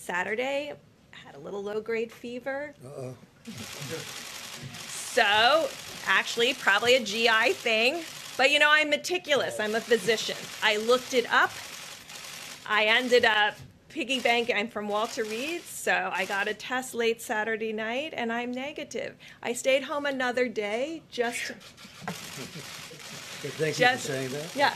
Saturday, I had a little low grade fever. Uh-oh. So, actually, probably a GI thing. But you know, I'm meticulous. I'm a physician. I looked it up. I ended up piggy bank. I'm from Walter Reed, so I got a test late Saturday night, and I'm negative. I stayed home another day just To, Thank you for saying that. yeah,